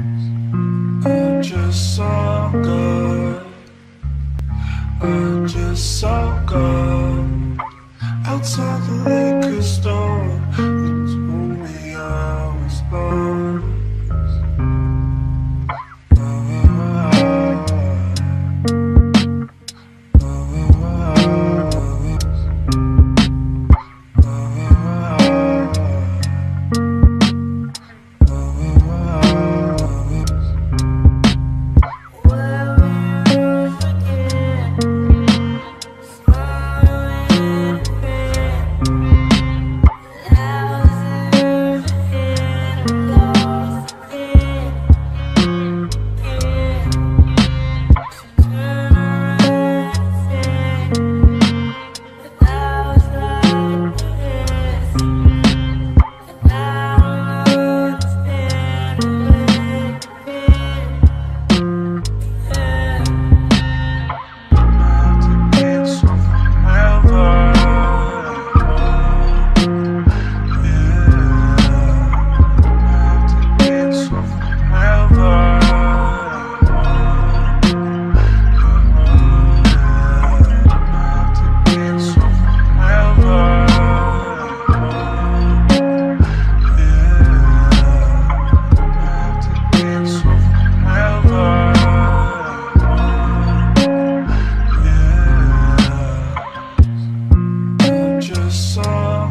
I just saw God. I just saw God outside the liquor store.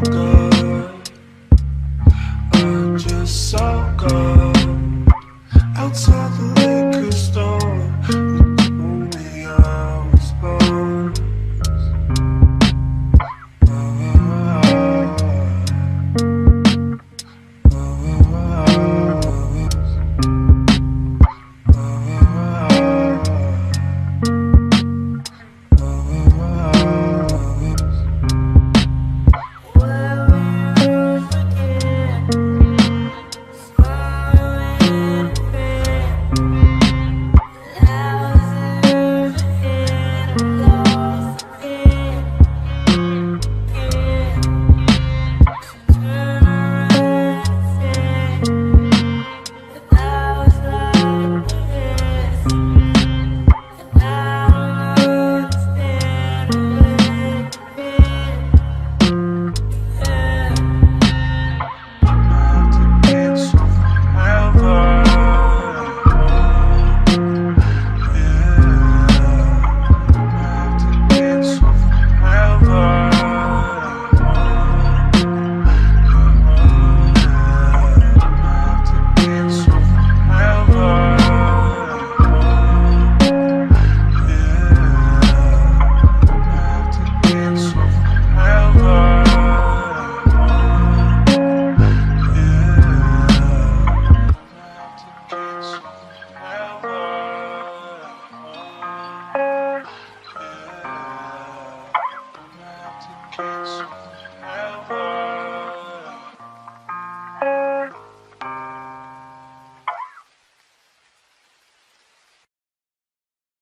I just so good. Outside the liquor store. forever.